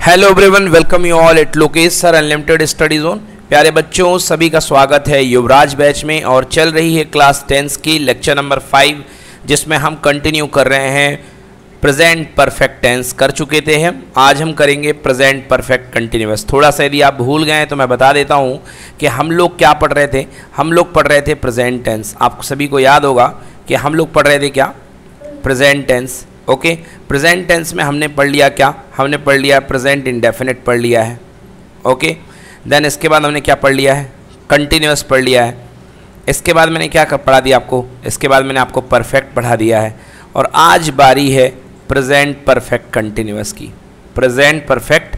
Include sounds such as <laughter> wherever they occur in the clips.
Hello everyone welcome you all at Lokesh sir unlimited study zone प्यारे बच्चों, सभी का स्वागत है युवराज बैच में और चल रही है क्लास टेंथ की लेक्चर नंबर फाइव जिसमें हम कंटिन्यू कर रहे हैं प्रेजेंट परफेक्ट टेंस कर चुके थे हम। आज हम करेंगे प्रेजेंट परफेक्ट कंटिन्यूस थोड़ा सा यदि आप भूल गए तो मैं बता देता हूँ कि हम लोग क्या पढ़ रहे थे। हम लोग पढ़ रहे थे प्रेजेंट टेंस आप सभी को याद होगा कि हम लोग पढ़ रहे थे क्या? Present tense okay present tense में हमने पढ़ लिया क्या? हमने पढ़ लिया प्रेजेंट इंडेफिनिट पढ़ लिया है। ओके देन इसके बाद हमने क्या पढ़ लिया है? कंटिन्यूस पढ़ लिया है। इसके बाद मैंने क्या पढ़ा दिया आपको? इसके बाद मैंने आपको परफेक्ट पढ़ा दिया है। और आज बारी है प्रेजेंट परफेक्ट कंटिन्यूस की। प्रेजेंट परफेक्ट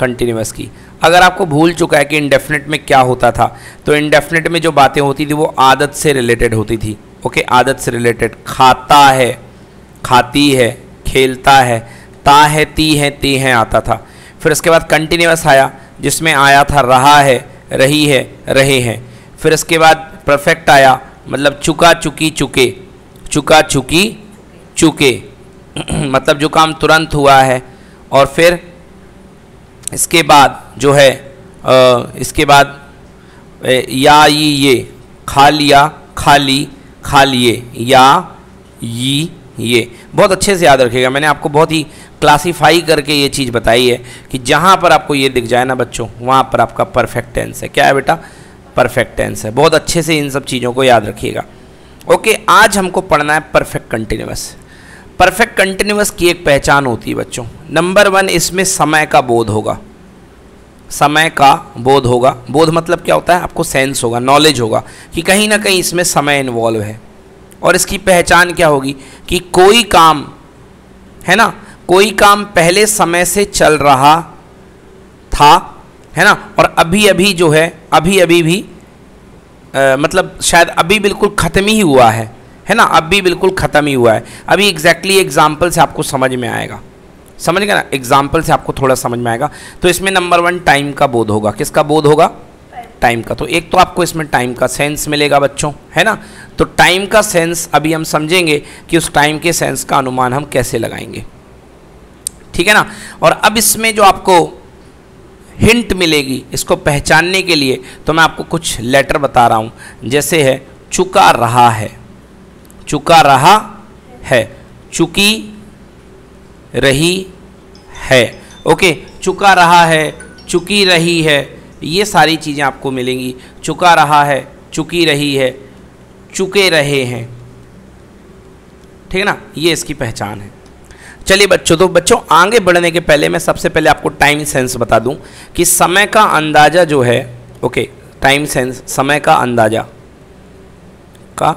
कंटिन्यूस की। अगर आपको भूल चुका है कि इंडेफिनेट में क्या होता था तो इंडेफिनेट में जो बातें होती थी, वो आदत से रिलेटेड होती थी। ओके आदत से रिलेटेड खाता है। खाती है खेलता है ता है ती है ती है आता था। फिर उसके बाद कंटिन्यूस आया जिसमें आया था रहा है रही है रहे हैं। फिर उसके बाद परफेक्ट आया मतलब चुका चुकी चुके चुका चुकी चुके। <clears throat> मतलब जो काम तुरंत हुआ है और फिर इसके बाद जो है आ, इसके बाद या ये खा लिया खाली खा लिए या ये ये बहुत अच्छे से याद रखिएगा। मैंने आपको बहुत ही क्लासीफाई करके ये चीज़ बताई है कि जहाँ पर आपको ये दिख जाए ना बच्चों, वहाँ पर आपका परफेक्ट टेंस है। क्या है बेटा? परफेक्ट टेंस है। बहुत अच्छे से इन सब चीज़ों को याद रखिएगा। ओके, आज हमको पढ़ना है परफेक्ट कंटिन्यूस परफेक्ट कंटिन्यूस की एक पहचान होती है बच्चों। नंबर वन इसमें समय का बोध होगा। समय का बोध होगा। बोध मतलब क्या होता है? आपको सेंस होगा नॉलेज होगा कि कहीं ना कहीं इसमें समय इन्वॉल्व है। और इसकी पहचान क्या होगी? कि कोई काम है ना? कोई काम पहले समय से चल रहा था है ना? और अभी अभी जो है अभी अभी भी आ, मतलब शायद अभी बिल्कुल ख़त्म ही हुआ है है ना? अभी बिल्कुल ख़त्म ही हुआ है। अभी एग्जैक्टली exactly एग्ज़ाम्पल से आपको समझ में आएगा। समझ गए ना? एग्ज़ाम्पल से आपको थोड़ा समझ में आएगा। तो इसमें नंबर वन टाइम का बोध होगा। किसका बोध होगा? टाइम का। तो एक तो आपको इसमें टाइम का सेंस मिलेगा बच्चों, है ना? तो टाइम का सेंस अभी हम समझेंगे कि उस टाइम के सेंस का अनुमान हम कैसे लगाएँगे। ठीक है ना? और अब इसमें जो आपको हिंट मिलेगी इसको पहचानने के लिए तो मैं आपको कुछ लेटर बता रहा हूँ। जैसे है, चुका रहा है। चुका रहा है। चुकी रही है। ओके? चुका रहा है। चुकी रही है। ये सारी चीज़ें आपको मिलेंगी। चुका रहा है, चुकी रही है, चुके रहे हैं। ठीक है ना? ये इसकी पहचान है। चलिए बच्चों तो बच्चों, आगे बढ़ने के पहले मैं सबसे पहले आपको टाइम सेंस बता दूँ कि समय का अंदाज़ा जो है, ओके टाइम सेंस समय का अंदाज़ा का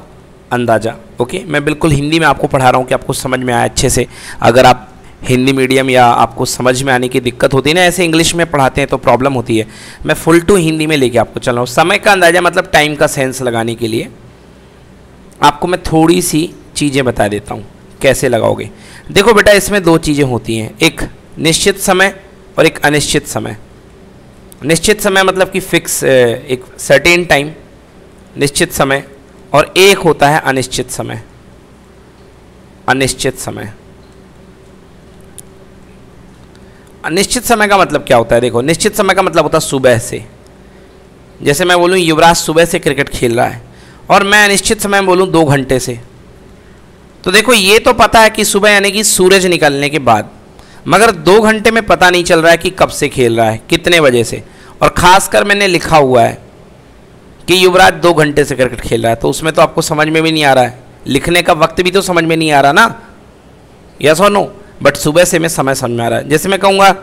अंदाज़ा, ओके? मैं बिल्कुल हिंदी में आपको पढ़ा रहा हूँ कि आपको समझ में आए अच्छे से। अगर आप हिंदी मीडियम या आपको समझ में आने की दिक्कत होती है ना, ऐसे इंग्लिश में पढ़ाते हैं तो प्रॉब्लम होती है। मैं फुल टू हिंदी में लेके आपको चल रहा हूँ। समय का अंदाज़ा मतलब टाइम का सेंस लगाने के लिए। आपको मैं थोड़ी सी चीज़ें बता देता हूँ, कैसे लगाओगे। देखो बेटा, इसमें दो चीज़ें होती हैं। एक निश्चित समय और एक अनिश्चित समय। निश्चित समय मतलब कि फिक्स एक सर्टेन टाइम निश्चित समय और एक होता है अनिश्चित समय। अनिश्चित समय। अनिश्चित समय का मतलब क्या होता है? देखो, निश्चित समय का मतलब होता है सुबह से। जैसे मैं बोलूँ, युवराज सुबह से क्रिकेट खेल रहा है और मैं अनिश्चित समय में बोलूँ दो घंटे से। तो देखो, ये तो पता है कि सुबह यानी कि सूरज निकलने के बाद, मगर दो घंटे में पता नहीं चल रहा है कि कब से खेल रहा है, कितने बजे से। और ख़ासकर मैंने लिखा हुआ है कि युवराज दो घंटे से क्रिकेट खेल रहा है तो उसमें तो आपको समझ में भी नहीं आ रहा है। लिखने का वक्त भी तो समझ में नहीं आ रहा ना? यस और नो बट सुबह से मैं समय समझ में आ रहा है। जैसे मैं कहूँगा,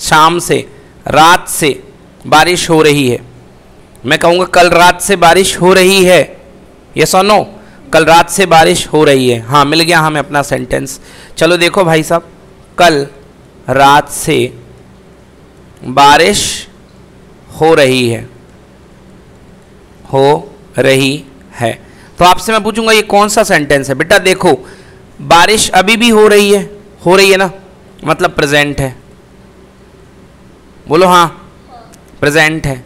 शाम से, रात से बारिश हो रही है। मैं कहूँगा, कल रात से बारिश हो रही है। ये और नो कल रात से बारिश हो रही है। हाँ मिल गया हमें अपना सेंटेंस चलो देखो भाई साहब, कल रात से बारिश हो रही है। हो रही है। तो आपसे मैं पूछूँगा, ये कौन सा सेंटेंस है? बेटा देखो, बारिश अभी भी हो रही है। हो रही है ना? मतलब प्रेजेंट है। बोलो हाँ। प्रेजेंट है।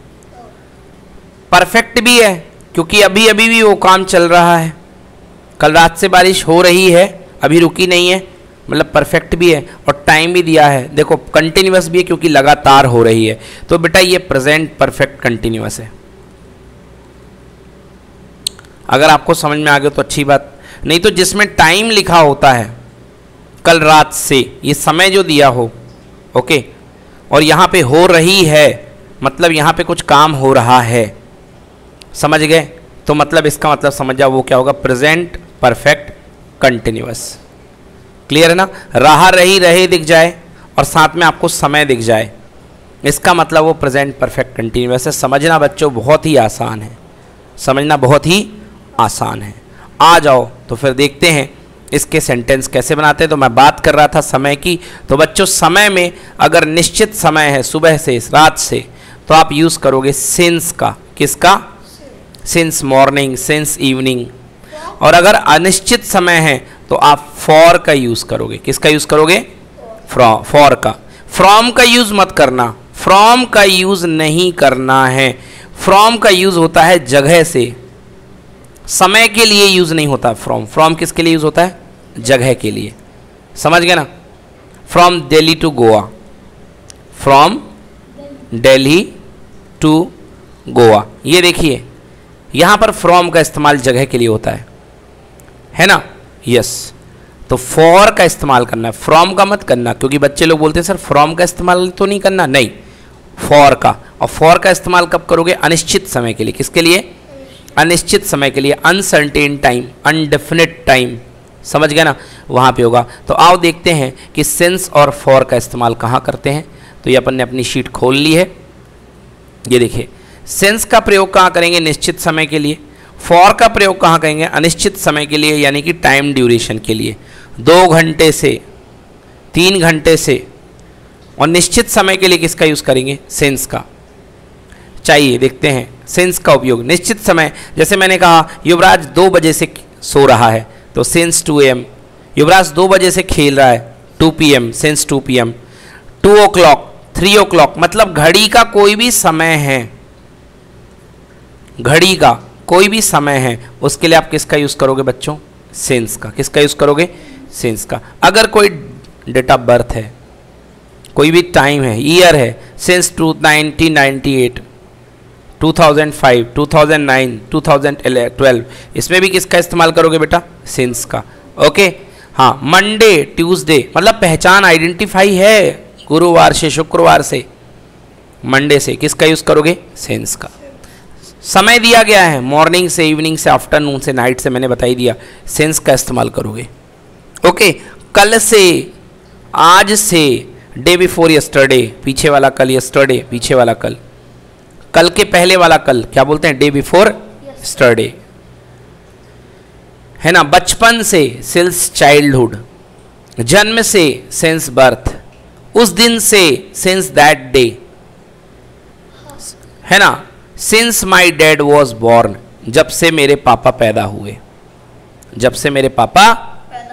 परफेक्ट भी है, क्योंकि अभी अभी भी वो काम चल रहा है। कल रात से बारिश हो रही है, अभी रुकी नहीं है। मतलब परफेक्ट भी है और टाइम भी दिया है। देखो कंटिन्यूस भी है क्योंकि लगातार हो रही है। तो बेटा, ये प्रेजेंट परफेक्ट कंटिन्यूस है। अगर आपको समझ में आ गया तो अच्छी बात। नहीं तो जिसमें टाइम लिखा होता है कल रात से। ये समय जो दिया हो ओके और यहाँ पे हो रही है मतलब यहाँ पे कुछ काम हो रहा है। समझ गए? तो मतलब इसका मतलब समझ जाओ, वो क्या होगा? प्रेजेंट परफेक्ट कंटिन्यूस क्लियर है ना? रहा रही, रहे दिख जाए और साथ में आपको समय दिख जाए। इसका मतलब वो प्रेजेंट परफेक्ट कंटिन्यूस है। समझना बच्चों, बहुत ही आसान है। समझना बहुत ही आसान है। आ जाओ तो फिर देखते हैं। इसके सेंटेंस कैसे बनाते हैं? तो मैं बात कर रहा था समय की। तो बच्चों, समय में अगर निश्चित समय है, सुबह से, रात से तो आप यूज़ करोगे सिंस का। किसका? सिंस मॉर्निंग सिंस इवनिंग और अगर अनिश्चित समय है तो आप फॉर का यूज़ करोगे। किसका यूज़ करोगे? फॉर का। फ्रॉम का यूज़ मत करना। फ्रॉम का यूज़ नहीं करना है। फ्रॉम का यूज़ होता है जगह से। समय के लिए यूज़ नहीं होता. फ्रॉम फ्रॉम किसके लिए यूज़ होता है? जगह के लिए. समझ गए ना? From Delhi to Goa from Delhi to Goa ये देखिए, यहाँ पर फ्रॉम का इस्तेमाल जगह के लिए होता है. है ना? यस तो फॉर का इस्तेमाल करना है. फ्रॉम का मत करना, क्योंकि बच्चे लोग बोलते हैं, सर फ्रॉम का इस्तेमाल तो नहीं करना? नहीं. फॉर का. और फॉर का इस्तेमाल कब करोगे? अनिश्चित समय के लिए. किसके लिए? अनिश्चित समय के लिए अनसर्टेन टाइम अनडेफिनेट टाइम समझ गए ना? वहाँ पे होगा। तो आओ देखते हैं कि सेंस और फॉर का इस्तेमाल कहाँ करते हैं। तो ये अपन ने अपनी शीट खोल ली है। ये देखिए सेंस का प्रयोग कहाँ करेंगे निश्चित समय के लिए? फॉर का प्रयोग कहाँ करेंगे? अनिश्चित समय के लिए, यानी कि टाइम ड्यूरेशन के लिए। दो घंटे से, तीन घंटे से, और निश्चित समय के लिए किसका यूज़ करेंगे? सेंस का। चाहिए, देखते हैं। सेंस का उपयोग। निश्चित समय, जैसे मैंने कहा, युवराज दो बजे से सो रहा है तो सेंस टू एम। युवराज दो बजे से खेल रहा है, two P M since two P M two o'clock three o'clock मतलब घड़ी का कोई भी समय है। घड़ी का कोई भी समय है, उसके लिए आप किसका यूज़ करोगे बच्चों? सेंस का। किसका यूज़ करोगे? सेंस का। अगर कोई डेट ऑफ़ बर्थ है, कोई भी टाइम है, ईयर है, since two nineteen ninety eight 2005, 2009, 2012 इसमें भी किसका इस्तेमाल करोगे बेटा? सेंस का। ओके हाँ मंडे ट्यूसडे मतलब पहचान आइडेंटिफाई है गुरुवार से शुक्रवार से मंडे से। किसका यूज़ करोगे? सेंस का। समय दिया गया है मॉर्निंग से इवनिंग से आफ्टरनून से नाइट से मैंने बताई दिया। सेंस का इस्तेमाल करोगे। ओके कल से आज से डे बिफोर यस्टरडे पीछे वाला कल यस्टरडे पीछे वाला कल। कल के पहले वाला कल, क्या बोलते हैं? डे बिफोर स्टरडे है ना? बचपन से सिंस चाइल्डहुड जन्म से सिंस बर्थ उस दिन से सिंस दैट डे है ना? Since my dad was born जब से मेरे पापा पैदा हुए. जब से मेरे पापा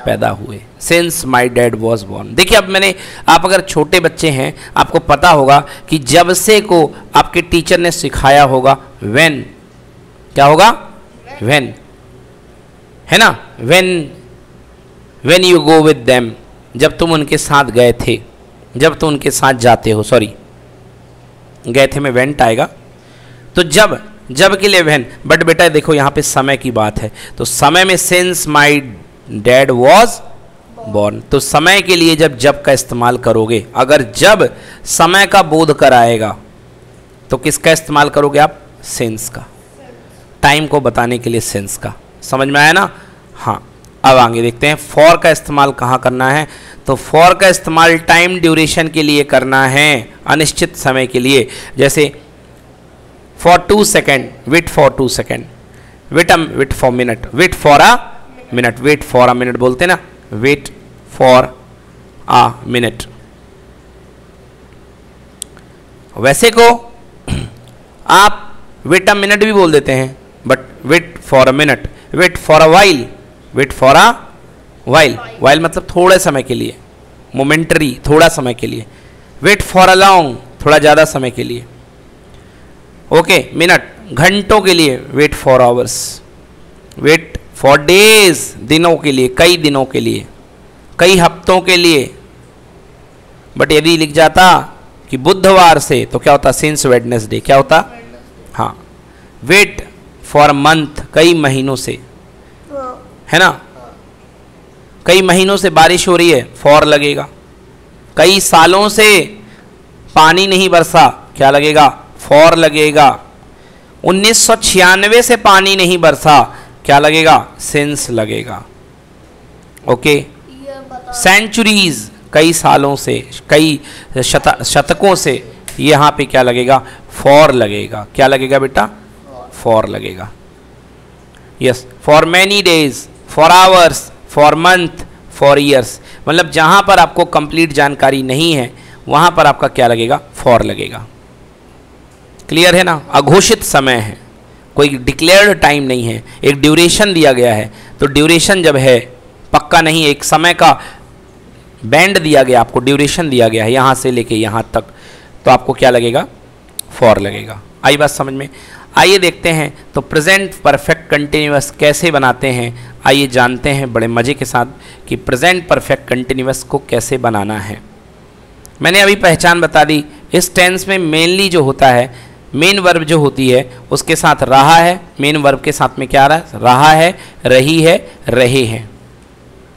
पैदा हुए since my dad was born देखिए, अब मैंने, आप अगर छोटे बच्चे हैं, आपको पता होगा कि जब से को आपके टीचर ने सिखाया होगा वेन क्या होगा? वेन है ना? When when you go with them जब तुम उनके साथ गए थे, जब तुम उनके साथ जाते हो सॉरी गए थे में वेंट आएगा? तो जब जब के लिए वेन बट बेटा, देखो, यहाँ पे समय की बात है। तो समय में since my dad was born तो समय के लिए जब जब का इस्तेमाल करोगे, अगर जब समय का बोध कराएगा तो किसका इस्तेमाल करोगे आप? सेंस का। टाइम को बताने के लिए सेंस का। समझ में आया ना? हाँ। अब आगे देखते हैं फॉर का इस्तेमाल कहाँ करना है? तो फॉर का इस्तेमाल टाइम ड्यूरेशन के लिए करना है, अनिश्चित समय के लिए। जैसे for two second wait for two second wait um wait for minute wait for a minute wait for a minute बोलते ना? वेट फॉर अ मिनट वैसे को <clears throat> आप वेट अ मिनट भी बोल देते हैं but wait for a minute wait for a while wait for a while while मतलब थोड़े समय के लिए. मोमेंटरी थोड़ा समय के लिए. वेट फॉर अ लॉन्ग थोड़ा ज़्यादा समय के लिए. ओके मिनट घंटों के लिए wait for hours wait for days दिनों के लिए, कई दिनों के लिए, कई हफ्तों के लिए। बट यदि लिख जाता कि बुधवार से तो क्या होता? सिंस वेडनेसडे क्या होता? हाँ। वेट फॉर मंथ कई महीनों से। है ना? कई महीनों से बारिश हो रही है फॉर लगेगा। कई सालों से पानी नहीं बरसा, क्या लगेगा? फॉर लगेगा। 1996 से पानी नहीं बरसा क्या लगेगा? सिंस लगेगा। ओके सेंचुरीज कई सालों से कई शत, शतकों से यहाँ पे क्या लगेगा? फॉर लगेगा। क्या लगेगा बेटा? फॉर लगेगा। Yes for many days for hours for month for years मतलब जहाँ पर आपको कंप्लीट जानकारी नहीं है वहाँ पर आपका क्या लगेगा? फॉर लगेगा। क्लियर है ना? अघोषित समय है। कोई डिक्लेयर्ड टाइम नहीं है, एक ड्यूरेशन दिया गया है तो ड्यूरेशन जब है, पक्का नहीं, एक समय का बैंड दिया गया, आपको ड्यूरेशन दिया गया है, यहाँ से लेके यहाँ तक तो आपको क्या लगेगा? फॉर लगेगा। आई बात समझ में? आइए देखते हैं तो प्रेजेंट परफेक्ट कंटिन्यूस कैसे बनाते हैं? आइए जानते हैं बड़े मज़े के साथ कि प्रेजेंट परफेक्ट कंटिन्यूस को कैसे बनाना है। मैंने अभी पहचान बता दी, इस टेंस में मेनली जो होता है मेन वर्ब जो होती है, उसके साथ रहा है। मेन वर्ब के साथ में क्या रहा है? रहा है, रही है, रहे हैं।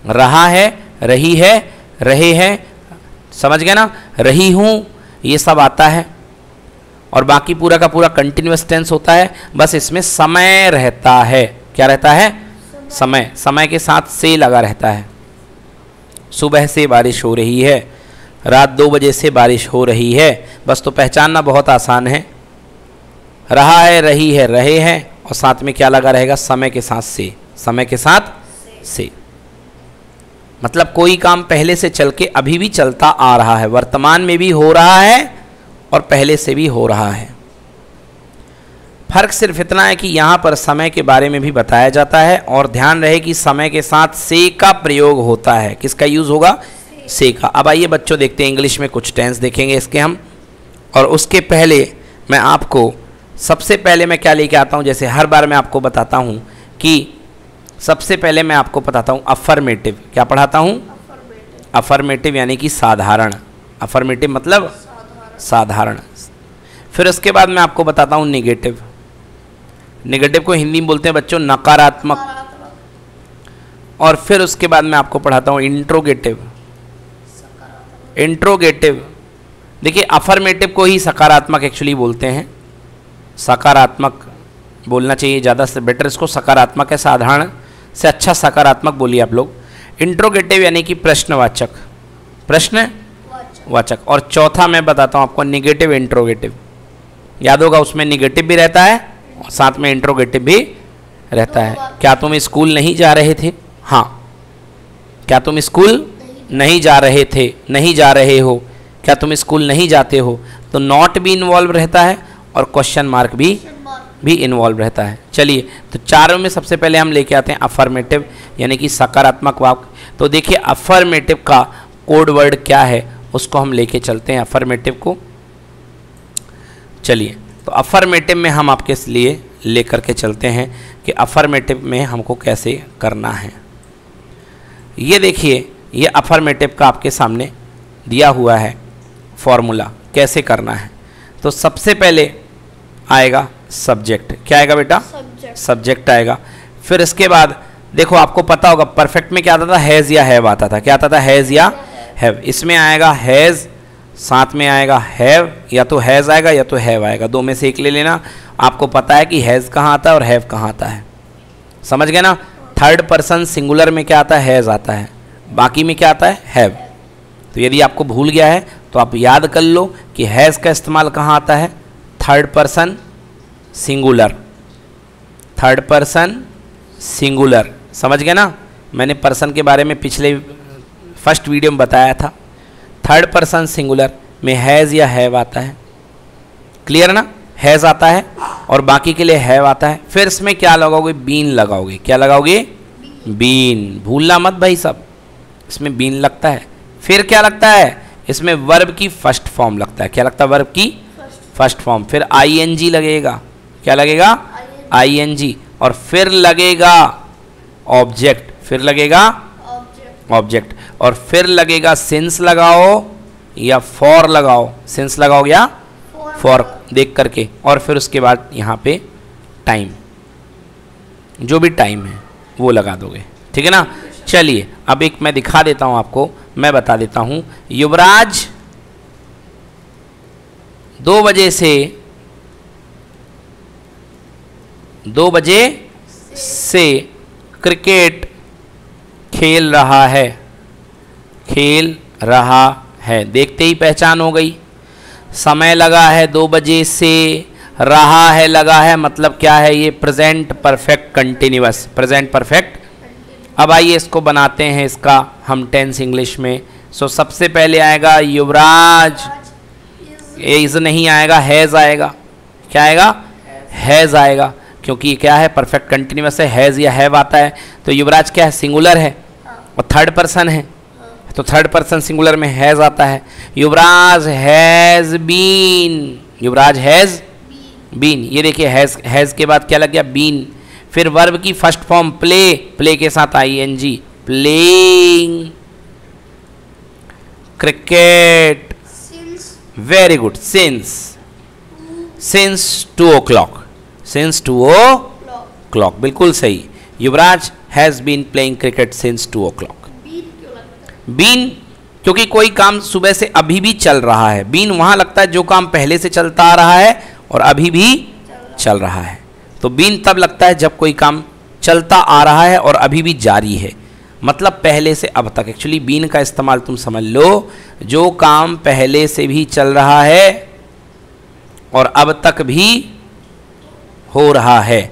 रहा है, रही है, रहे हैं। समझ गए ना? रही हूँ, ये सब आता है। और बाकी पूरा का पूरा कंटिन्यूस टेंस होता है। बस इसमें समय रहता है। क्या रहता है? समय। समय के साथ से लगा रहता है। सुबह से बारिश हो रही है। रात दो बजे से बारिश हो रही है। बस तो पहचानना बहुत आसान है। रहा है रही है, रहे हैं, और साथ में क्या लगा रहेगा? समय के साथ से। समय के साथ से। मतलब कोई काम पहले से चल के अभी भी चलता आ रहा है। वर्तमान में भी हो रहा है और पहले से भी हो रहा है। फ़र्क सिर्फ़ इतना है कि यहाँ पर समय के बारे में भी बताया जाता है और ध्यान रहे कि समय के साथ से का प्रयोग होता है। किसका यूज़ होगा? से का। अब आइए बच्चों देखते हैं इंग्लिश में कुछ टेंस देखेंगे इसके हम। और उसके पहले मैं आपको सबसे पहले मैं क्या लेके आता हूँ? जैसे हर बार मैं आपको बताता हूँ कि सबसे पहले मैं आपको बताता हूँ अफर्मेटिव क्या पढ़ाता हूँ? अफर्मेटिव यानी कि साधारण। अफर्मेटिव मतलब साधारण। फिर उसके बाद मैं आपको बताता हूँ निगेटिव निगेटिव को हिंदी में बोलते हैं बच्चों नकारात्मक। और फिर उसके बाद मैं आपको पढ़ाता हूँ इंट्रोगेटिव इंट्रोगेटिव देखिए अफर्मेटिव को ही सकारात्मक एक्चुअली बोलते हैं। सकारात्मक बोलना चाहिए ज़्यादा से बेटर इसको सकारात्मक है साधारण से अच्छा सकारात्मक बोलिए आप लोग। इंट्रोगेटिव यानी कि प्रश्नवाचक। प्रश्न? वाचक। और चौथा मैं बताता हूँ आपको निगेटिव इंट्रोगेटिव याद होगा उसमें निगेटिव भी रहता है और साथ में इंट्रोगेटिव भी रहता है। क्या तुम स्कूल नहीं जा रहे थे? हाँ। क्या तुम स्कूल नहीं जा रहे थे? नहीं जा रहे हो। क्या तुम स्कूल नहीं जाते हो? तो नॉट भी इन्वॉल्व रहता है और क्वेश्चन मार्क भी भी इन्वॉल्व रहता है। चलिए तो चारों में सबसे पहले हम लेके आते हैं अफर्मेटिव यानी कि सकारात्मक वाक्य। तो देखिए अफर्मेटिव का कोड वर्ड क्या है, उसको हम लेके चलते हैं अफर्मेटिव को। चलिए तो अफर्मेटिव में हम आपके लिए लेकर के चलते हैं कि अफर्मेटिव में हमको कैसे करना है। ये देखिए, ये अफर्मेटिव का आपके सामने दिया हुआ है फॉर्मूला कैसे करना है। तो सबसे पहले आएगा सब्जेक्ट क्या आएगा बेटा? सब्जेक्ट आएगा। फिर इसके बाद देखो आपको पता होगा परफेक्ट में क्या आता था? हैज़ या हैव आता था। क्या आता था? हैज़ या हैव इसमें आएगा हैज़ साथ में आएगा हैव या तो हैज़ आएगा या तो हैव आएगा। दो में से एक ले लेना। आपको पता है कि हैज़ कहाँ आता है और हैव कहाँ आता है। समझ गए ना? थर्ड पर्सन सिंगुलर में क्या आता है? हैज़ आता है। बाकी में क्या आता है? हैव तो यदि आपको भूल गया है तो आप याद कर लो कि हैज़ का इस्तेमाल कहाँ आता है? Third person singular third person singular समझ गए ना? मैंने पर्सन के बारे में पिछले फ़र्स्ट वीडियो में बताया था। थर्ड पर्सन सिंगुलर में हैज़ या हैव आता है। क्लियर ना? हैज़ आता है और बाकी के लिए हैव आता है। फिर इसमें क्या लगाओगे? बीन लगाओगे। क्या लगाओगे? बीन भूलना मत भाई सब। इसमें बीन लगता है। फिर क्या लगता है? इसमें वर्ब की फ़र्स्ट फॉर्म लगता है। क्या लगता है? वर्ब की फ़र्स्ट फॉर्म, फिर आईएनजी लगेगा। क्या लगेगा? आईएनजी और फिर लगेगा ऑब्जेक्ट फिर लगेगा ऑब्जेक्ट और फिर लगेगा सिंस लगाओ या फॉर लगाओ। सिंस लगाओ या फॉर देख करके। और फिर उसके बाद यहाँ पे टाइम जो भी टाइम है, वो लगा दोगे। ठीक है ना? चलिए, अब एक मैं दिखा देता हूँ आपको। मैं बता देता हूँ। युवराज दो बजे से, दो बजे से क्रिकेट खेल रहा है, खेल रहा है। देखते ही पहचान हो गई। समय लगा है, दो बजे से रहा है, लगा है मतलब क्या है ये? Present perfect continuous present perfect अब आइए इसको बनाते हैं, इसका हम टेंस इंग्लिश में। सो सबसे पहले आएगा युवराज। इज़ नहीं आएगा, हैज़ आएगा। क्या आएगा? हैज़ आएगा। क्योंकि क्या है? परफेक्ट कंटिन्यूस है, हैज़ या हैव आता है। तो युवराज क्या है? सिंगुलर है और थर्ड पर्सन है। तो थर्ड पर्सन सिंगुलर में हैज़ आता है। Yuvraj has been. Yuvraj has been. ये देखिए, हैज़ हैज़ के बाद क्या लग गया? बीन। फिर वर्ब की फ़र्स्ट फॉर्म प्ले प्ले के साथ I N G playing cricket very good since since two o'clock since two o'clock बिल्कुल सही Yuvraj has been playing cricket since two o'clock been क्योंकि कोई काम सुबह से अभी भी चल रहा है बीन वहाँ लगता है जो काम पहले से चलता आ रहा है और अभी भी चल रहा है तो बीन तब लगता है जब कोई काम चलता आ रहा है और अभी भी जारी है मतलब पहले से अब तक। एक्चुअली बीन का इस्तेमाल तुम समझ लो, जो काम पहले से भी चल रहा है और अब तक भी हो रहा है।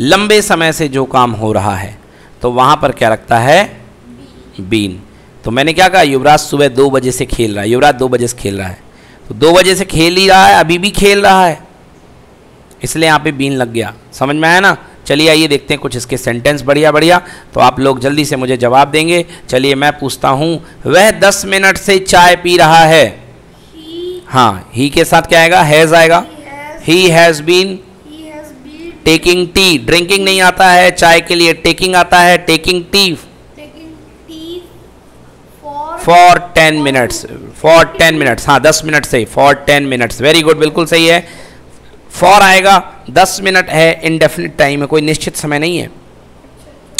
लंबे समय से जो काम हो रहा है तो वहाँ पर क्या रखता है? बीन। तो मैंने क्या कहा? युवराज सुबह दो बजे से खेल रहा है। युवराज दो बजे से खेल रहा है। तो दो बजे से खेल ही रहा है, अभी भी खेल रहा है। इसलिए यहाँ पे बीन लग गया। समझ में आया ना? चलिए आइए देखते हैं कुछ इसके सेंटेंस बढ़िया बढ़िया तो आप लोग जल्दी से मुझे जवाब देंगे। चलिए मैं पूछता हूँ वह दस मिनट से चाय पी रहा है? हाँ ही के साथ क्या आएगा? हैज़ आएगा। He has been taking tea drinking नहीं आता है चाय के लिए टेकिंग आता है taking tea for ten minutes for ten minutes हाँ दस मिनट से for ten minutes very good बिल्कुल सही है। फॉर आएगा दस मिनट है इनडेफिनिट टाइम है कोई निश्चित समय नहीं है।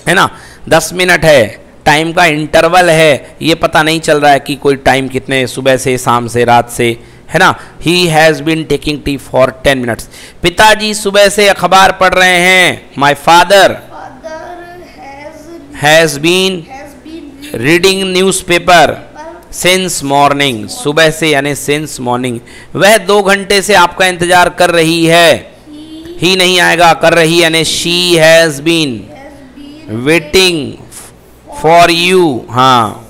है ना? दस मिनट है टाइम का इंटरवल है ये पता नहीं चल रहा है कि कोई टाइम कितने सुबह से शाम से रात से है ना? He has been taking tea for ten minutes पिताजी सुबह से अखबार पढ़ रहे हैं। My father has been reading newspaper since morning सुबह से यानी सिंस मॉर्निंग वह दो घंटे से आपका इंतज़ार कर रही है। ही नहीं आएगा, कर रही यानी she has been waiting for you हाँ।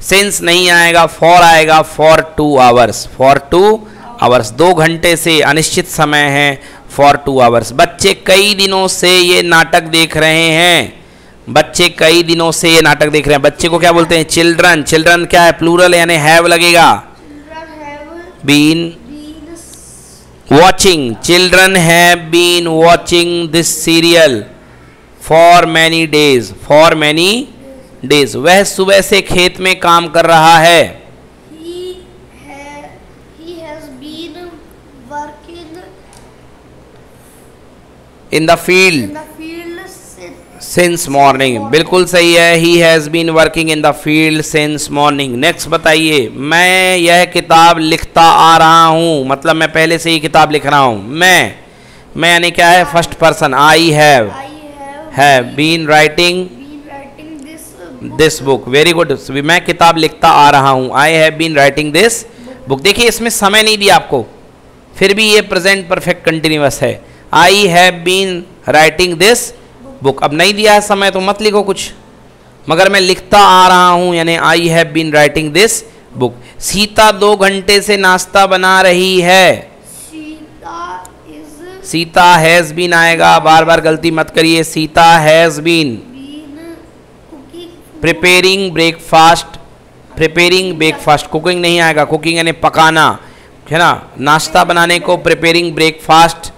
सिंस नहीं आएगा फॉर आएगा for two hours for two hours दो घंटे से अनिश्चित समय है फॉर टू आवर्स बच्चे कई दिनों से ये नाटक देख रहे हैं। बच्चे कई दिनों से ये नाटक देख रहे हैं। बच्चे को क्या बोलते हैं? चिल्ड्रन। चिल्ड्रन क्या है? प्लूरल यानी हैव लगेगा। Been watching children have been watching this serial for many days for many days वह सुबह से खेत में काम कर रहा है। In the field since morning बिल्कुल सही है he has been working in the field since morning next बताइए मैं यह किताब लिखता आ रहा हूँ। मतलब मैं पहले से ही किताब लिख रहा हूँ। मैं मैं यानी क्या है? फ़र्स्ट पर्सन आई हैव है been writing this book very good मैं किताब लिखता आ रहा हूँ। I have been writing this book देखिए इसमें समय नहीं दिया आपको। फिर भी ये प्रेजेंट परफेक्ट कंटिन्यूस है। I have been writing this book. अब नहीं दिया है समय तो मत लिखो कुछ। मगर मैं लिखता आ रहा हूँ यानी I have been writing this book Sita दो घंटे से नाश्ता बना रही है। सीता हैज़ बीन आएगा। बार बार गलती मत करिए। Sita has been preparing breakfast preparing breakfast cooking नहीं आएगा। कुकिंग यानी पकाना। है ना? नाश्ता बनाने को preparing breakfast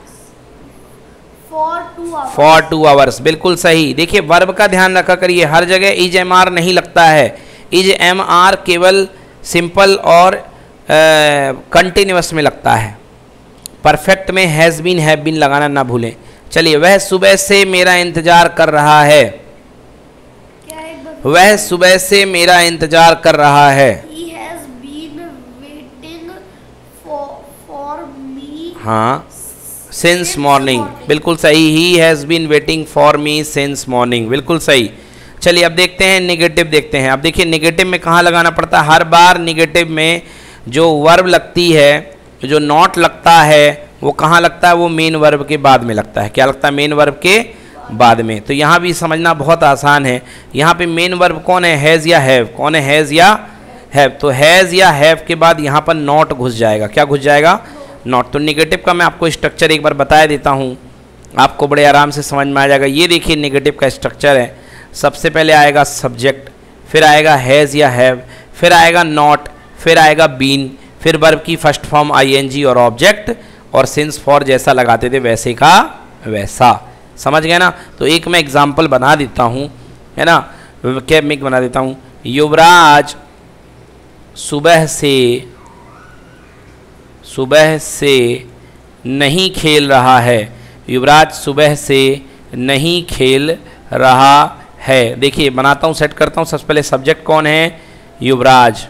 for two hours बिल्कुल सही। देखिए वर्ब का ध्यान रखा करिए। हर जगह इज़ एम आर नहीं लगता है। इज़ एम आर केवल सिंपल और कंटिन्यूस में लगता है। परफेक्ट में हैज़ बीन हैव बीन लगाना ना भूलें। चलिए वह सुबह से मेरा इंतज़ार कर रहा है। वह सुबह से मेरा इंतज़ार कर रहा है। He has been waiting for for me हाँ। सिंस मॉर्निंग बिल्कुल सही he has been waiting for me since morning बिल्कुल सही। चलिए, अब देखते हैं निगेटिव देखते हैं। अब देखिए निगेटिव में कहाँ लगाना पड़ता है? हर बार निगेटिव में जो वर्ब लगती है, जो नॉट लगता है, वो कहाँ लगता है? वो मेन वर्ब के बाद में लगता है। क्या लगता है? मेन वर्ब के बाद में। तो यहाँ भी समझना बहुत आसान है। यहाँ पे मेन वर्ब कौन है? हैज़ या हैव कौन है? हैज़ या हैव तो हैज़ या हैव के बाद यहाँ पर नॉट घुस जाएगा। क्या घुस जाएगा? नॉट तो निगेटिव का मैं आपको स्ट्रक्चर एक बार बता देता हूँ। आपको बड़े आराम से समझ में आ जाएगा। ये देखिए निगेटिव का स्ट्रक्चर है। सबसे पहले आएगा सब्जेक्ट फिर आएगा हैज़ या हैव फिर आएगा नॉट फिर आएगा बीन फिर वर्ब की first form I N G और ऑब्जेक्ट और सिंस फॉर जैसा लगाते थे वैसे का वैसा। समझ गए ना? तो एक मैं एग्ज़ाम्पल बना देता हूँ, है ना? क्या मैं बना देता हूँ? युवराज सुबह से सुबह से नहीं खेल रहा है। युवराज सुबह से नहीं खेल रहा है। देखिए, बनाता हूँ सेट करता हूँ, सबसे पहले सब्जेक्ट कौन है? युवराज।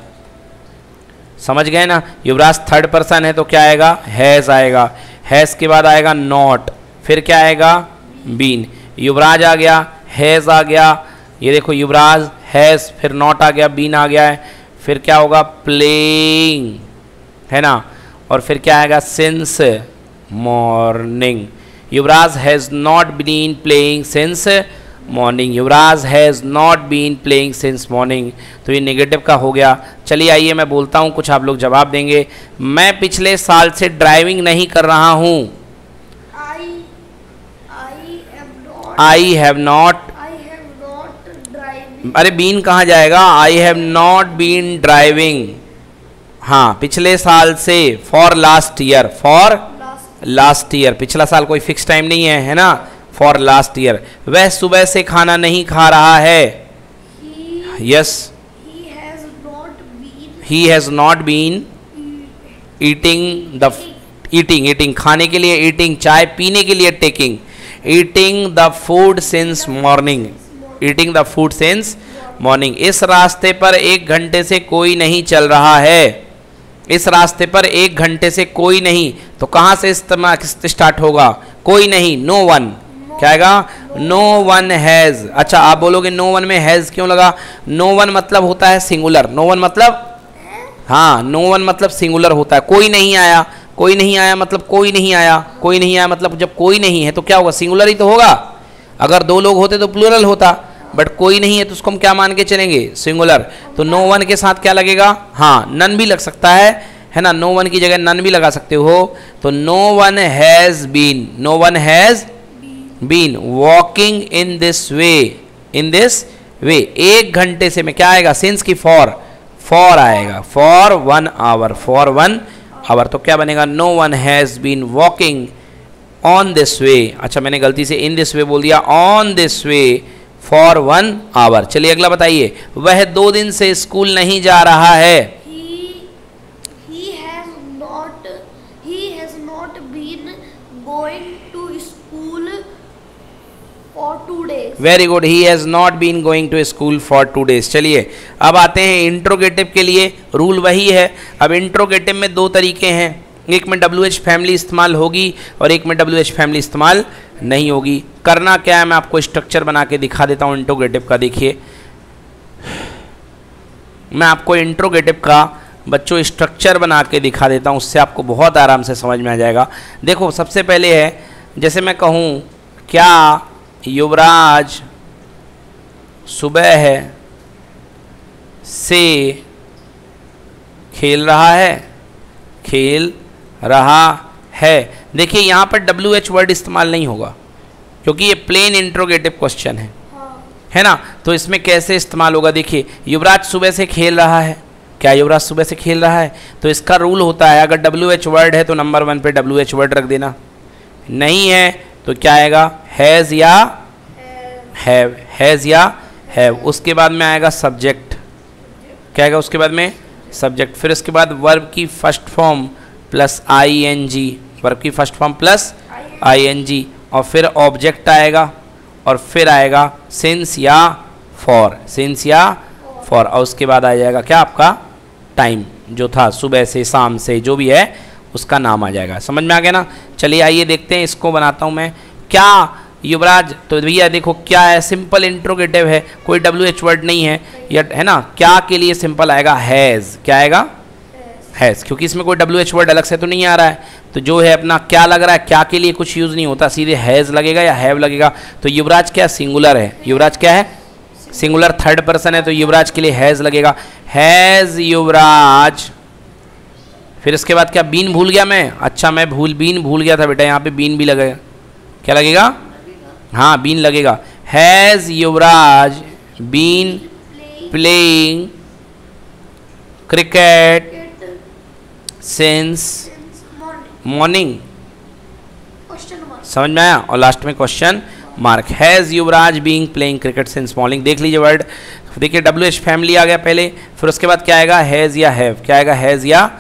समझ गए ना? युवराज थर्ड पर्सन है तो क्या आएगा? हैज़ आएगा। हैज़ के बाद आएगा नॉट फिर क्या आएगा? बीन युवराज आ गया हैज़ आ गया। ये देखो, युवराज हैज़ फिर नॉट आ गया बीन आ गया है। फिर क्या होगा? प्लेइंग है ना? और फिर क्या आएगा? Since morning Yuvraj has not been playing since morning Yuvraj has not been playing since morning तो ये नेगेटिव का हो गया। चलिए आइए मैं बोलता हूँ कुछ आप लोग जवाब देंगे। मैं पिछले साल से ड्राइविंग नहीं कर रहा हूँ। आई हैव नॉट अरे बीन कहाँ जाएगा? I have not been driving हाँ पिछले साल से for last year for last year पिछला साल कोई फिक्स टाइम नहीं है है ना? फॉर लास्ट ईयर वह सुबह से खाना नहीं खा रहा है। Yes he has not been eating the eating eating खाने के लिए ईटिंग चाय पीने के लिए taking eating the food since morning eating the food since morning इस रास्ते पर एक घंटे से कोई नहीं चल रहा है। इस रास्ते पर एक घंटे से कोई नहीं तो कहाँ से स्टार्ट होगा? कोई नहीं नो वन क्या आएगा? नो वन हैज़ अच्छा आप बोलोगे नो वन में हैज़ क्यों लगा? नो वन मतलब होता है सिंगुलर नो वन मतलब? हाँ नो वन मतलब सिंगुलर होता है। कोई नहीं आया। कोई नहीं आया मतलब कोई नहीं आया। कोई नहीं आया मतलब जब कोई नहीं है तो क्या होगा? सिंगुलर ही तो होगा। अगर दो लोग होते तो प्लूरल होता। बट कोई नहीं है तो उसको हम क्या मान के चलेंगे? सिंगुलर तो नो वन के साथ क्या लगेगा? हाँ नन भी लग सकता है है ना? नो वन की जगह नन भी लगा सकते हो। तो no one has been no one has been walking in this way in this way एक घंटे से में क्या आएगा? सिंस की फॉर फॉर आएगा. For one hour for one hour तो क्या बनेगा? No one has been walking on this way अच्छा मैंने गलती से इन दिस वे बोल दिया. On this way for one hour चलिए अगला बताइए। वह दो दिन से स्कूल नहीं जा रहा है। He he has not he has not been going to school for two days. Very good he has not been going to school for two days चलिए अब आते हैं इंट्रोगेटिव के लिए। रूल वही है। अब इंट्रोगेटिव में दो तरीके हैं। एक में डब्ल्यू एच फैमिली इस्तेमाल होगी और एक में डब्ल्यू एच फैमिली इस्तेमाल नहीं होगी। करना क्या है? मैं आपको स्ट्रक्चर बना के दिखा देता हूँ इंट्रोगेटिव का, देखिए। मैं आपको इंट्रोगेटिव का बच्चों स्ट्रक्चर बना के दिखा देता हूँ, उससे आपको बहुत आराम से समझ में आ जाएगा। देखो, सबसे पहले है, जैसे मैं कहूँ, क्या युवराज सुबह है, से खेल रहा है? खेल रहा है। देखिए यहाँ पर डब्ल्यू एच वर्ड इस्तेमाल नहीं होगा क्योंकि ये प्लेन इंट्रोगेटिव क्वेश्चन है। हाँ। है ना? तो इसमें कैसे इस्तेमाल होगा? देखिए युवराज सुबह से खेल रहा है। क्या युवराज सुबह से खेल रहा है? तो इसका रूल होता है अगर डब्ल्यू एच वर्ड है तो नंबर वन पे डब्ल्यू एच वर्ड रख देना। नहीं है तो क्या आएगा? हैज़ या हैव हैज़ या हैव उसके बाद में आएगा सब्जेक्ट क्या आएगा उसके बाद में? सब्जेक्ट फिर उसके बाद वर्ब की first form plus I N G verb की first form plus I N G और फिर ऑब्जेक्ट आएगा और फिर आएगा सिंस या फॉर सिंस या फॉर और उसके बाद आ जाएगा क्या आपका टाइम जो था सुबह से शाम से जो भी है, उसका नाम आ जाएगा। समझ में आ गया ना? चलिए आइए देखते हैं, इसको बनाता हूँ मैं। क्या युवराज तो भैया देखो क्या है सिंपल इंट्रोगेटिव है, कोई डब्ल्यू एच वर्ड नहीं है, या है ना? क्या के लिए सिंपल आएगा? हैज़ क्या आएगा? हैज़ क्योंकि इसमें कोई डब्ल्यू एच वर्ड अलग से तो नहीं आ रहा है। तो जो है अपना क्या लग रहा है, क्या के लिए कुछ यूज़ नहीं होता, सीधे हैज़ लगेगा या हैव लगेगा। तो युवराज क्या सिंगुलर है? युवराज क्या है? सिंगुलर थर्ड पर्सन है तो युवराज के लिए हैज़ लगेगा। हैज़ युवराज। फिर इसके बाद क्या बीन भूल गया मैं? अच्छा मैं भूल बीन भूल गया था बेटा, यहाँ पे बीन भी लगेगा क्या लगेगा? हाँ बीन लगेगा। Has Yuvraj been playing cricket since morning समझ में आया? और लास्ट में question mark has Yuvraj being playing cricket since morning देख लीजिए वर्ड देखिए डब्ल्यू एच फैमिली आ गया पहले फिर उसके बाद क्या आएगा? हैज़ या हैव क्या आएगा? हैज़ या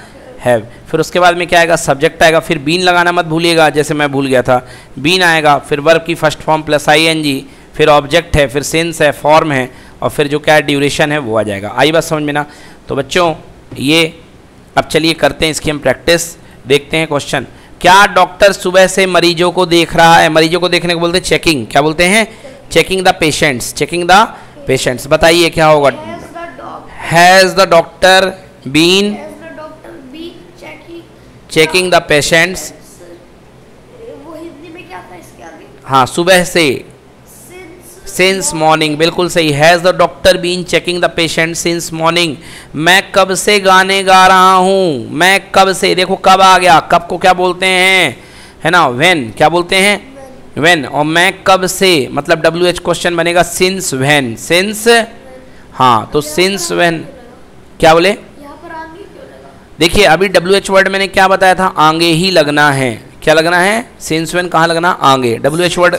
हैव फिर उसके बाद में क्या आएगा? सब्जेक्ट आएगा. फिर बीन लगाना मत भूलिएगा जैसे मैं भूल गया था. बीन आएगा फिर वर्ब की first form plus I N G फिर ऑब्जेक्ट है फिर सेंस है फॉर्म है और फिर जो क्या ड्यूरेशन है वो आ जाएगा. आई बात समझ में ना? तो बच्चों ये अब चलिए करते हैं इसकी हम प्रैक्टिस देखते हैं क्वेश्चन क्या डॉक्टर सुबह से मरीजों को देख रहा है? मरीजों को देखने को बोलते हैं चेकिंग क्या बोलते हैं? Checking the patients checking the patients बताइए क्या होगा? Has the doctor been checking the patients हाँ सुबह से सिंस मॉर्निंग बिल्कुल सही. Has the doctor been checking the patient since morning मैं कब से गाने गा रहा हूँ? मैं कब से? देखो कब आ गया. कब को क्या बोलते हैं? है ना? वेन क्या बोलते हैं? वेन और मैं कब से? मतलब डब्ल्यू एच क्वेश्चन बनेगा सिंस वेन सिंस हाँ तो सिंस वेन क्या बोले? देखिए, अभी डब्ल्यू एच वर्ड मैंने क्या बताया था? आगे ही लगना है. क्या लगना है? सिंस वेन कहाँ लगना? आगे. W H word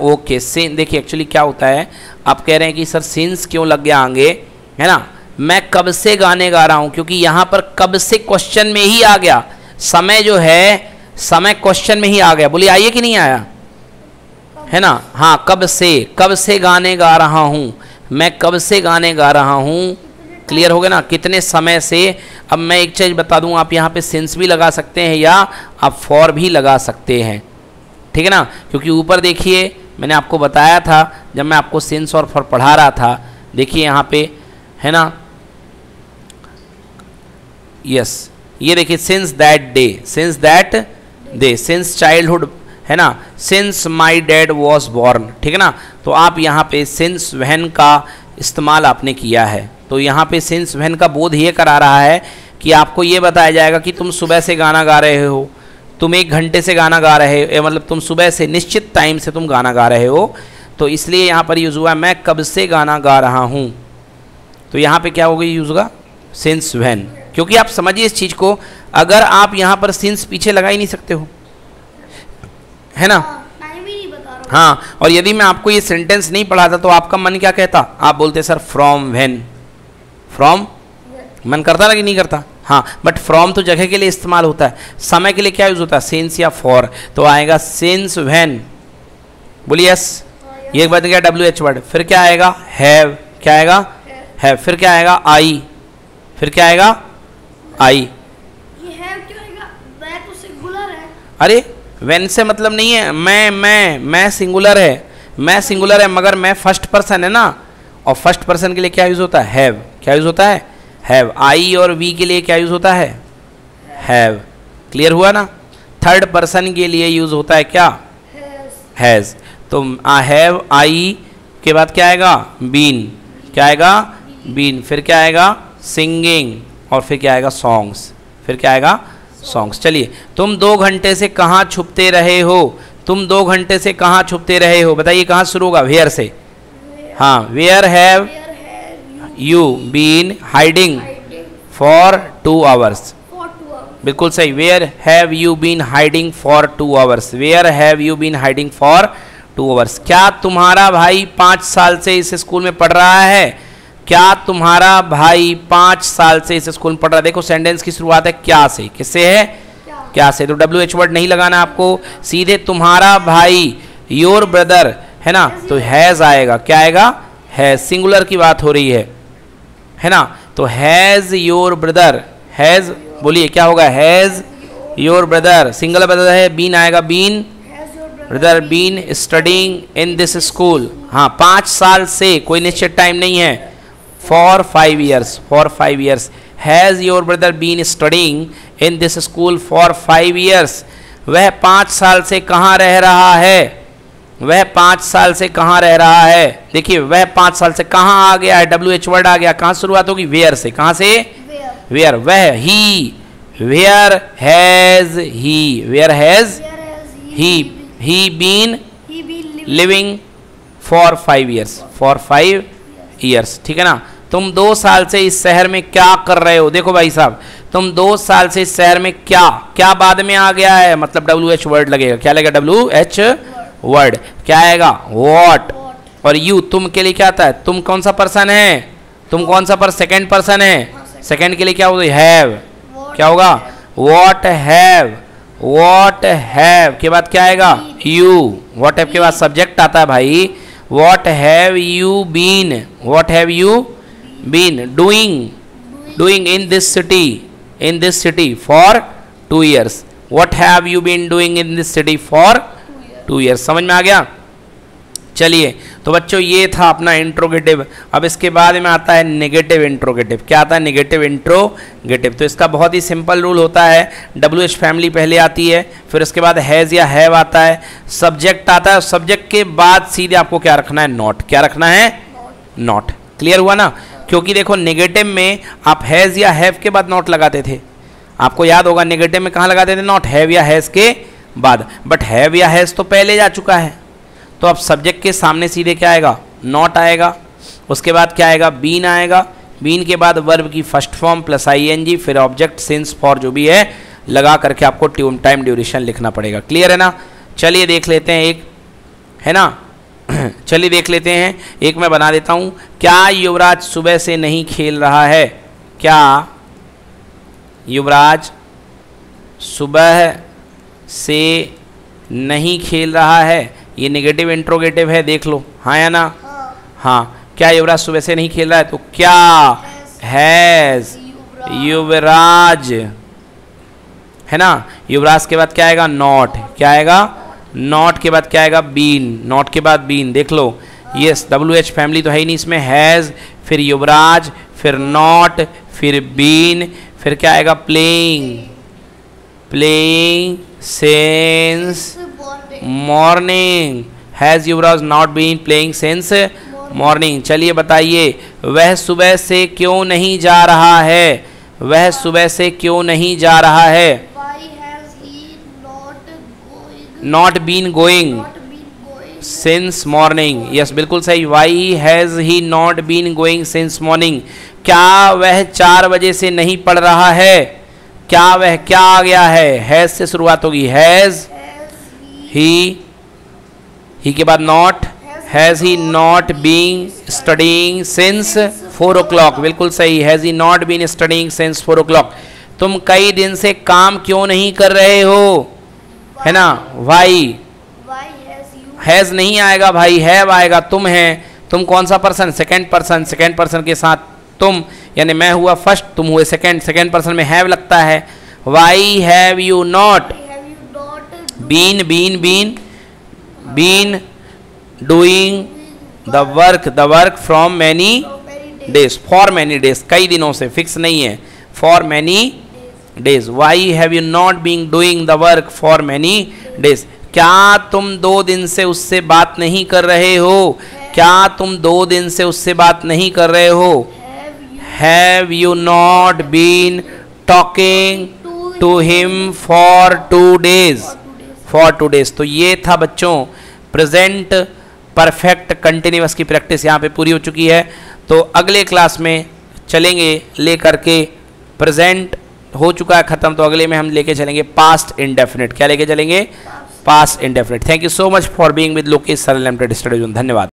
okay since देखिए एक्चुअली क्या होता है? आप कह रहे हैं कि, सर सिंस क्यों लग गया आगे? है ना? मैं कब से गाने गा रहा हूँ? क्योंकि यहाँ पर कब से क्वेश्चन में ही आ गया। समय जो है, समय क्वेश्चन में ही आ गया। बोलिए, आइए कि नहीं आया? है ना? हाँ कब से कब से गाने गा रहा हूँ? मैं कब से गाने गा रहा हूँ? क्लियर हो गया ना? कितने समय से? अब मैं एक चीज़ बता दूँ, आप यहाँ पे सिंस भी लगा सकते हैं या आप फॉर भी लगा सकते हैं। ठीक है ना? क्योंकि ऊपर देखिए मैंने आपको बताया था, जब मैं आपको सिंस और फॉर पढ़ा रहा था, देखिए यहाँ पे, है ना? यस ये देखिए since that day since that day since childhood है ना? Since my dad was born ठीक है ना? तो आप यहाँ पे सिंस वहन का इस्तेमाल आपने किया है। तो यहाँ पे सिंस वहन का बोध ये करा रहा है कि आपको ये बताया जाएगा कि तुम सुबह से गाना गा रहे हो तुम एक घंटे से गाना गा रहे हो मतलब तुम सुबह से निश्चित टाइम से तुम गाना गा रहे हो तो इसलिए यहाँ पर यूज़ हुआ मैं कब से गाना गा रहा हूँ? तो यहाँ पे क्या होगा यूज़ होगा सिंस वैन क्योंकि आप समझिए इस चीज़ को अगर आप यहाँ पर सिंस पीछे लगा ही नहीं सकते हो। है ना? ही हूँ हाँ और यदि मैं आपको ये सेंटेंस नहीं पढ़ाता तो आपका मन क्या कहता? आप बोलते सर फ्रॉम वेन फ्रॉम मन करता ना कि नहीं करता? हाँ बट फ्रॉम तो जगह के लिए इस्तेमाल होता है। समय के लिए क्या यूज़ होता है? सिंस या फॉर तो आएगा सिंस वेन बोलिए यस ये बन गया डब्ल्यू एच वर्ड फिर क्या आएगा? हैव क्या आएगा? हैव फिर क्या आएगा? आई फिर क्या आएगा? आई ये क्यों आएगा? मैं तो है। अरे वेन से मतलब नहीं है। मैं मैं मैं सिंगुलर है। मैं सिंगुलर है मगर मैं फ़र्स्ट पर्सन है ना? और फ़र्स्ट पर्सन के लिए क्या यूज़ होता है? हैव क्या यूज़ होता है? हैव आई और वी के लिए क्या यूज़ होता है? हैव क्लियर हुआ ना? थर्ड पर्सन के लिए यूज़ होता है क्या? हैज़ तो हैव आई के बाद क्या आएगा? बीन क्या आएगा? बीन फिर क्या आएगा? सिंगिंग और फिर क्या आएगा? सॉन्ग्स फिर क्या आएगा? सॉन्ग्स चलिए, तुम दो घंटे से कहाँ छुपते रहे हो? तुम दो घंटे से कहाँ छुपते रहे हो? बताइए, कहाँ शुरू होगा? वेयर से? हाँ where have you been hiding for two hours for two hours? बिल्कुल सही। Where have you been hiding for two hours where have you been hiding for two hours क्या तुम्हारा भाई पाँच साल से इस स्कूल में पढ़ रहा है? क्या तुम्हारा भाई पाँच साल से इस स्कूल में पढ़ रहा है? देखो सेंटेंस की शुरुआत है क्या से। किससे है? क्या? क्या से। तो डब्ल्यू एच वर्ड नहीं लगाना आपको। सीधे तुम्हारा भाई योर ब्रदर है ना? तो हैज़ आएगा। क्या आएगा? है सिंगुलर की बात हो रही है। है ना? तो हैज़ योर ब्रदर हैज़ बोलिए, क्या होगा? Has your brother single brother है बीन आएगा been brother been studying in this school हाँ पाँच साल से कोई निश्चित टाइम नहीं है। For five years for five years has your brother been studying in this school for five years वह पाँच साल से कहाँ रह रहा है? वह पाँच साल से कहाँ रह रहा है? देखिए वह पाँच साल से कहाँ आ गया है? डब्ल्यू एच वर्ड आ गया। कहाँ शुरुआत होगी? वेयर से। कहाँ से? वेयर वह he where has he where has he he been living for five years for five years ठीक है ना? तुम दो साल से इस शहर में क्या कर रहे हो? देखो भाई साहब तुम दो साल से इस शहर में क्या? क्या बाद में आ गया है? मतलब डब्ल्यू एच वर्ड लगेगा। क्या लगेगा? डब्ल्यू एच वर्ड क्या आएगा? वॉट और यू तुम के लिए क्या आता है? तुम कौन सा पर्सन है? तुम कौन सा पर सेकेंड पर्सन है? सेकेंड के लिए क्या होगा? हैव क्या होगा? वॉट हैव वॉट हैव के बाद क्या आएगा? यू वॉट हैव के बाद सब्जेक्ट आता है भाई. What have you been what have you been doing doing in this city in this city for two years what have you been doing in this city for two years समझ में आ गया? चलिए तो बच्चों, ये था अपना इंट्रोगेटिव अब इसके बाद में आता है नेगेटिव इंट्रोगेटिव क्या आता है? नेगेटिव इंट्रोगेटिव तो इसका बहुत ही सिंपल रूल होता है। डब्ल्यू एच फैमिली पहले आती है, फिर उसके बाद हैज़ या हैव आता है। सब्जेक्ट आता है सब्जेक्ट के बाद सीधे आपको क्या रखना है? नॉट क्या रखना है? नॉट क्लियर हुआ ना? क्योंकि देखो नेगेटिव में आप हैज़ या हैव के बाद नॉट लगाते थे। आपको याद होगा नेगेटिव में कहाँ लगाते थे? नॉट हैव या हैज़ के बाद। बट हैव या हैज़ तो पहले जा चुका है। तो अब सब्जेक्ट के सामने सीधे क्या आएगा? नॉट आएगा। उसके बाद क्या आएगा? बीन आएगा। बीन के बाद वर्ब की first form plus I N फिर ऑब्जेक्ट सिंस फॉर जो भी है, लगा करके आपको टाइम ड्यूरेशन लिखना पड़ेगा। क्लियर है ना? चलिए देख लेते हैं एक। है ना? <clears throat> चलिए देख लेते हैं। एक मैं बना देता हूँ। क्या युवराज सुबह से नहीं खेल रहा है? क्या? युवराज सुबह से नहीं खेल रहा है। ये नेगेटिव इंट्रोगेटिव है देख लो। हाँ या ना? हाँ। हाँ। क्या युवराज सुबह से नहीं खेल रहा है? तो क्या? हैज़। युवराज। है ना? युवराज के बाद क्या आएगा? नॉट। क्या आएगा? नॉट के बाद क्या आएगा? बीन। नॉट के बाद बीन। देख लो। यस डब्ल्यू एच फैमिली तो है ही नहीं इसमें। हैज़ फिर युवराज फिर नॉट फिर बीन फिर क्या आएगा? Playing. Since bonding morning has Yuvraj not been playing since morning चलिए बताइए, वह सुबह से क्यों नहीं जा रहा है? वह सुबह से क्यों नहीं जा रहा है? Not been going since morning yes बिल्कुल सही। Why has he not been going since morning क्या वह चार बजे से नहीं पढ़ रहा है? क्या वह क्या आ गया है? हैज़ से शुरुआत होगी। हैज़ ही ही के बाद not. Has he not being studying since four o'clock बिल्कुल सही। Has he not been studying since four o'clock तुम कई दिन से काम क्यों नहीं कर रहे हो? है ना? वाई हैज़ नहीं आएगा भाई। हैव आएगा। तुम है। तुम कौन सा person second person second person के साथ तुम यानी मैं हुआ फ़र्स्ट तुम हुए सेकेंड सेकेंड पर्सन में हैव लगता है। Why have you not been been been been doing the work the work from many days for many days कई दिनों से फिक्स नहीं है। For many days why have you not being doing the work for many days क्या तुम दो दिन से उससे बात नहीं कर रहे हो? क्या तुम दो दिन से उससे बात नहीं कर रहे हो? Have you not been talking to him for two days for two days तो ये था बच्चों प्रेजेंट परफेक्ट कंटिन्यूस की प्रैक्टिस यहाँ पे पूरी हो चुकी है। तो अगले क्लास में चलेंगे ले करके प्रेजेंट हो चुका है खत्म। तो अगले में हम लेके चलेंगे पास्ट इंडेफिनिट क्या लेके चलेंगे? Past indefinite thank you so much for being with Lokesh sir limited study धन्यवाद।